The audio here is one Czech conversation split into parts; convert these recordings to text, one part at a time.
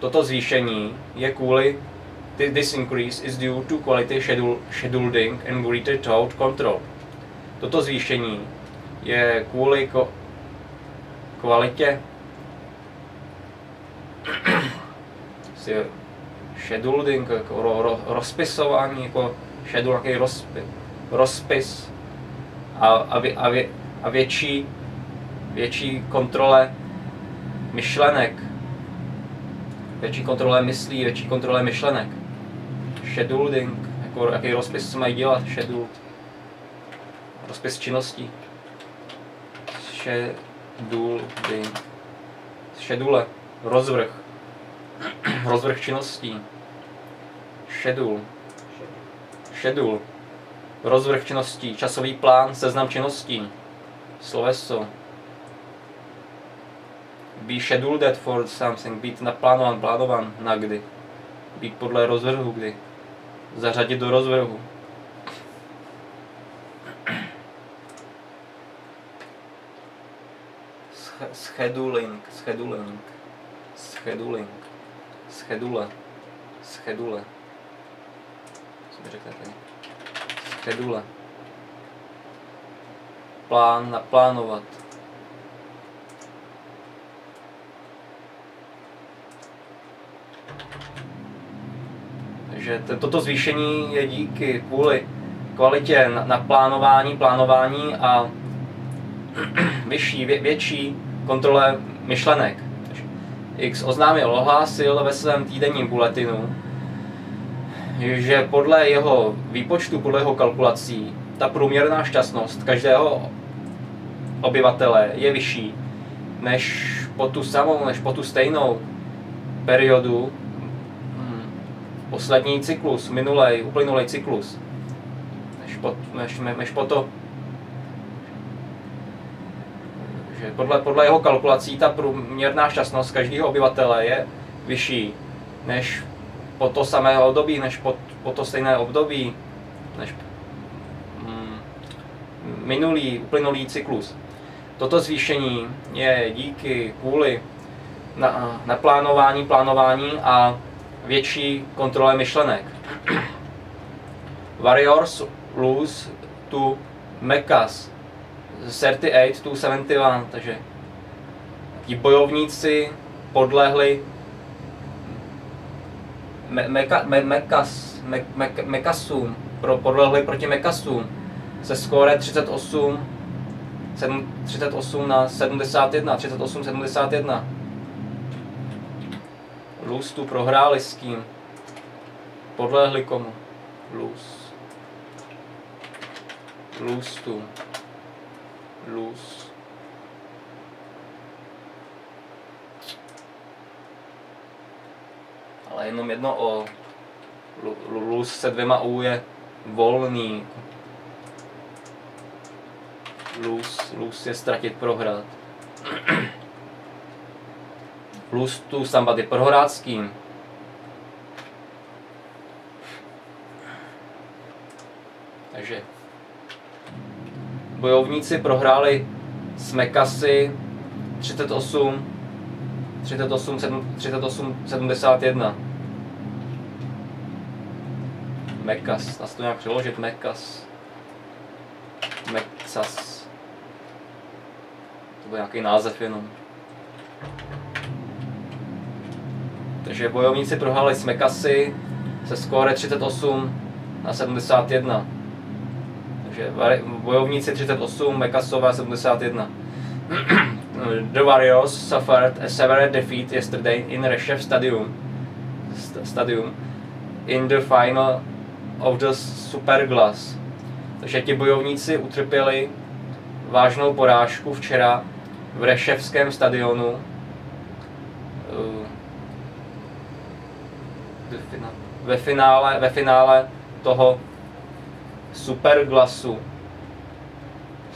Toto zvýšení je kvůli this increase is due to quality scheduling and greater thought control. Toto zvýšení je kvůli ko, kvalitě scheduling, jako ro, ro, rozpisování, jako schedule, nějaký rozpis, rozpis a, a, vě, a, vě, a větší, větší kontrole myšlenek, větší kontrole myslí, větší kontrole myšlenek. Scheduling, jako jaký rozpis se mají dělat, schedule, rozpis činností. Scheduling, schedule, rozvrh, rozvrh činností. Schedule, schedule, rozvrh činností, časový plán, seznam činností, sloveso, be scheduled for something, být naplánovan, plánovan na kdy, být podle rozvrhu kdy, zařadit do rozvrhu. Scheduling, scheduling, scheduling, schedule, schedule. Co mi řeknete? Schedule. Plán, naplánovat. Takže toto zvýšení je díky kvůli kvalitě na plánování, plánování a vyšší, vě, větší kontrole myšlenek. X oznámil, ohlásil ve svém týdenním bulletinu, že podle jeho výpočtu, podle jeho kalkulací, ta průměrná šťastnost každého obyvatele je vyšší než po tu samou, než po tu stejnou periodu poslední cyklus, minulej, uplynulý cyklus, než po, než, než po to, že podle, podle jeho kalkulací ta průměrná šťastnost každého obyvatele je vyšší než po to samé období, než po, po to stejné období, než mm, minulý, uplynulý cyklus. Toto zvýšení je díky kvůli na, naplánování, plánování a větší kontrole myšlenek. Warriors lose to Mechas 38 to 71, takže ti bojovníci podlehli me, meka, me, Mekas, me, me, Mekasům, pro, podlehli proti Mekasům se skóre 38 7, 38 na 71, 38 71. Luz tu prohráli s kým? Podlehli komu? Luz. Luz tu. Luz. Ale jenom jedno o Luz se dvěma U je volný. Luz, luz je ztratit, prohrát plus tu somebody prohrát s kým? Takže bojovníci prohráli s Mekasy 38 38, 38 71 Mekas, dá se to nějak přeložit, Mekas. Meksas. To byl nějaký název jenom Takže bojovníci prohráli s Mekasy se skóre 38 na 71. Takže bojovníci 38, Mekasové 71. The Warriors suffered a severe defeat yesterday in Reshev Stadium, stadium in the final of the Superglass. Takže ti bojovníci utrpěli vážnou porážku včera v Reševském stadionu ve finále, ve finále toho super glasu.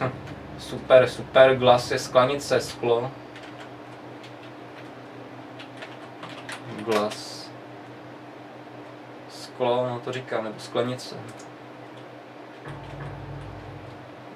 Hm, super, super glas je sklanice, sklo. Glas. Sklo, no to říkám, nebo sklenice.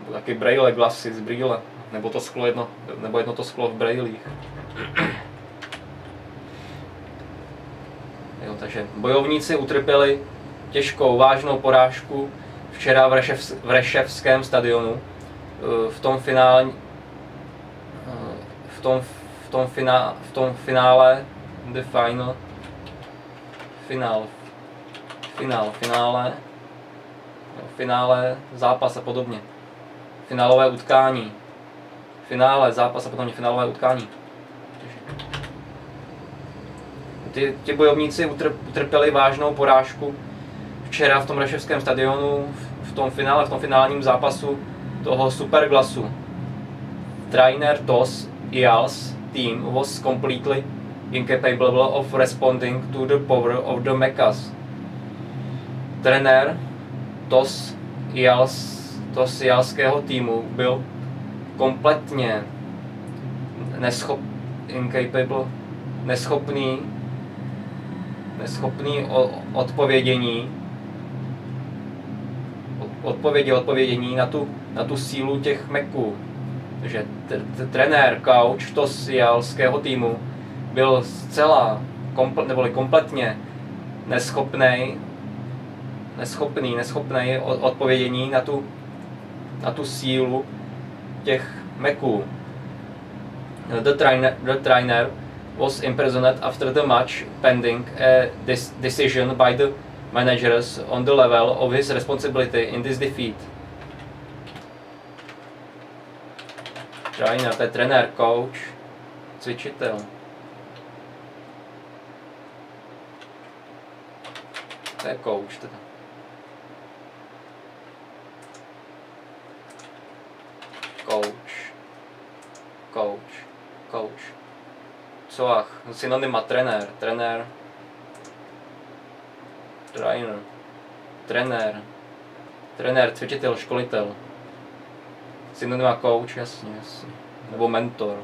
Nebo taky braille glasy z brýle. Nebo to sklo jedno, nebo jedno to sklo v brailích. Jo, takže bojovníci utrpěli těžkou, vážnou porážku včera v, Rešev, v Reševském stadionu. Eh, v tom finální, eh, v tom, v tom, finá, v tom finále, the final, finál, finál, finále, finále, zápas a podobně. Finálové utkání. Finále, zápas a podobně, finálové utkání. Ty, ty bojovníci utrpěli vážnou porážku včera v tom Reševském stadionu, v tom finále, v tom finálním zápasu toho Superglasu. Trainer TOS IALS team was completely incapable of responding to the power of the mechas. Trenér TOS IALS, TOS IALSkého týmu byl kompletně neschop, incapable, neschopný neschopný odpovědění odpovědi, odpovědění na tu, na tu sílu těch meků. Takže trenér, coach Tosialského týmu byl zcela, komple, neboli kompletně neschopný, neschopný, neschopný odpovědění na tu, na tu sílu těch meků. The trainer, the trainer was imprisoned after the match pending a decision by the managers on the level of his responsibility in this defeat. Trainer, to je trenér, coach, cvičitel. To je coach teda. Coach. Coach. Coach. Ach, synonyma trenér, trenér, trainer, trenér, trenér, cvičitel, školitel, synonyma coach, jasně, jasně, nebo mentor.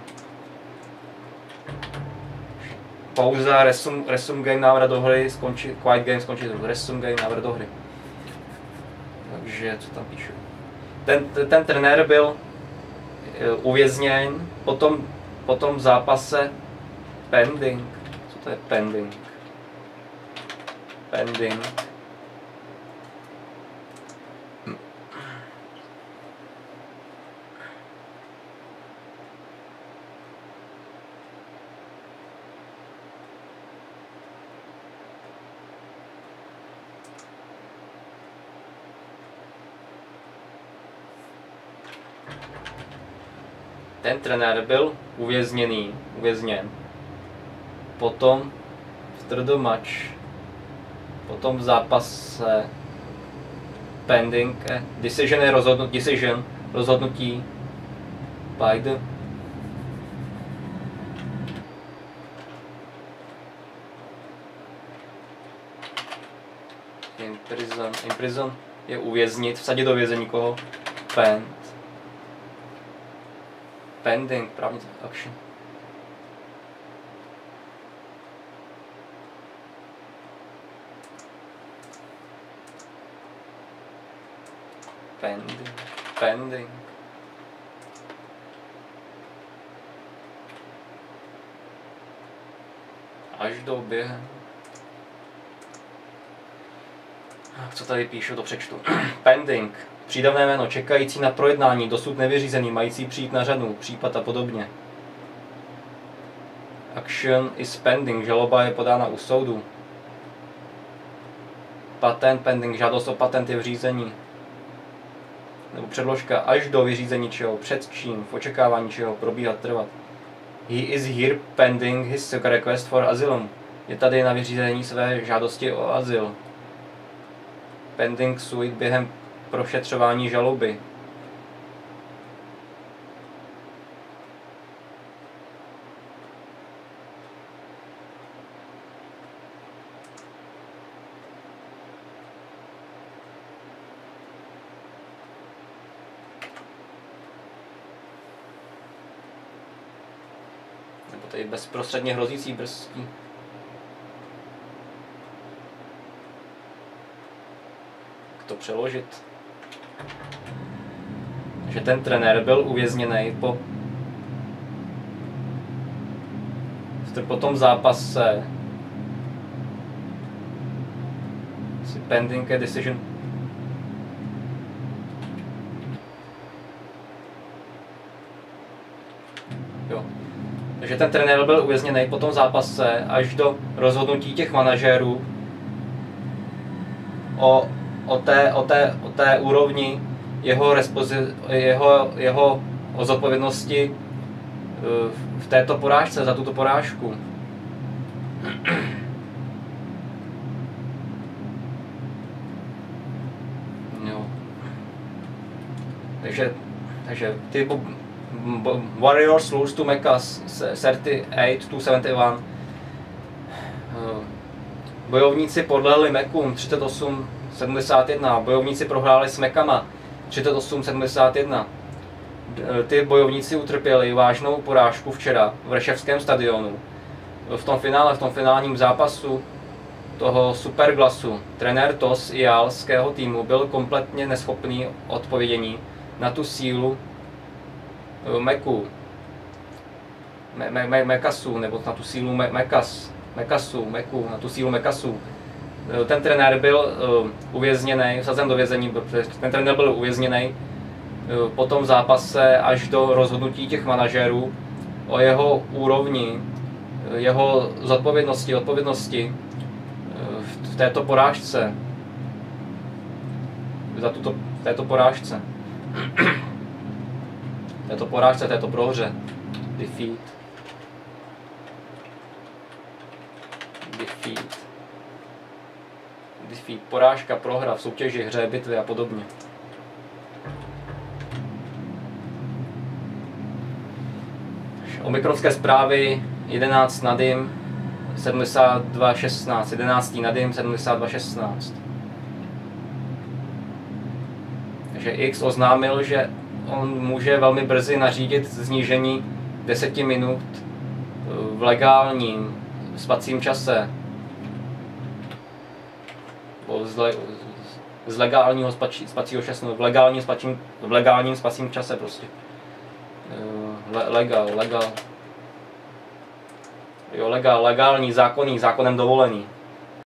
Pauza, resum, resum game, návrat do hry, skončí, quiet game, skončí resum game, návrat do hry. Takže, co tam píšu? Ten, ten, ten trenér byl eh, uvězněn po tom, po tom zápase pending. Co to je pending? pending ten trenér byl uvězněný, uvězněn. Potom v match Potom v zápase pending, eh, decision je rozhodnutí, decision, rozhodnutí the imprison, imprison je uvěznit, vsadit do vězení koho, pend, pending, právní action. Pending, pending. Až do během. Co tady píšu, to přečtu. pending. Přídavné jméno čekající na projednání, dosud nevyřízený, mající přijít na řadu, případ a podobně. Action is pending, žaloba je podána u soudu. Patent pending, žádost o patent je v řízení nebo předložka až do vyřízení čeho, před čím, v očekávání čeho probíhat trvat. He is here pending his request for asylum. Je tady na vyřízení své žádosti o azyl. Pending suit během prošetřování žaloby. Tady bezprostředně hrozící brzký. Jak to přeložit? že ten trenér byl uvězněný po po tom zápase pending a decision. Jo. Takže ten trenér byl uvězněný po tom zápase až do rozhodnutí těch manažérů o, o, té, o, té, o té úrovni jeho, respozi, jeho, jeho o zodpovědnosti eh, v této porážce, za tuto porážku. Takže, takže ty Warriors lose to Mecca 38 to 71. Eh, bojovníci podlehli Mekům 38 71. Bojovníci prohráli s Mekama 38 71. Ty bojovníci utrpěli vážnou porážku včera v Reševském stadionu. V tom finále, v tom finálním zápasu toho superglasu trenér TOS Jalského týmu byl kompletně neschopný odpovědění na tu sílu Meku, me, me, me, Mekasu, nebo na tu sílu me, Mekas, Mekasu, Meku, na tu sílu Mekasu. Eh, ten trenér byl uh, uvězněný, vsazen do vězení, ten trenér byl uvězněný po tom zápase až do rozhodnutí těch manažerů o jeho úrovni, jeho zodpovědnosti, odpovědnosti v této porážce, za tuto, této porážce této porážce, této prohře. Defeat. Defeat. Defeat. Porážka, prohra v soutěži, hře, bitvy a podobně. Omikronské zprávy 11 Nadim 72-16, 11. Nadim 72-16. Takže X oznámil, že on může velmi brzy nařídit znížení 10 minut eh, v legálním spacím čase. Z, le, z legálního spací, spacího času, v legálním, spacím, v legálním spacím čase prostě. Eh, le, legal, legal. Jo, legal, legální, zákonný, zákonem dovolený.